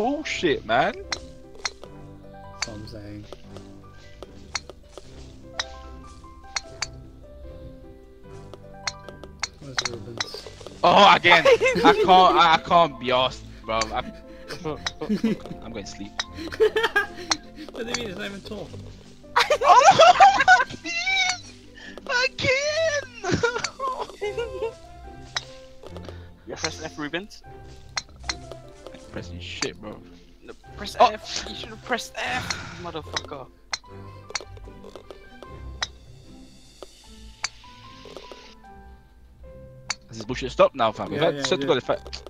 bullshit, man. That's what I'm saying. Where's Rubens? Oh, again. I can't. I, I can't be asked, bro. I, I'm going to sleep. what do you mean? It's not even tall. oh, again. Yeah, press F, Rubens. Pressing shit, bro. No, press Oh. F. You should have pressed F, motherfucker. This is bullshit. Stop now, fam. We've Yeah, had yeah, set to go to fight.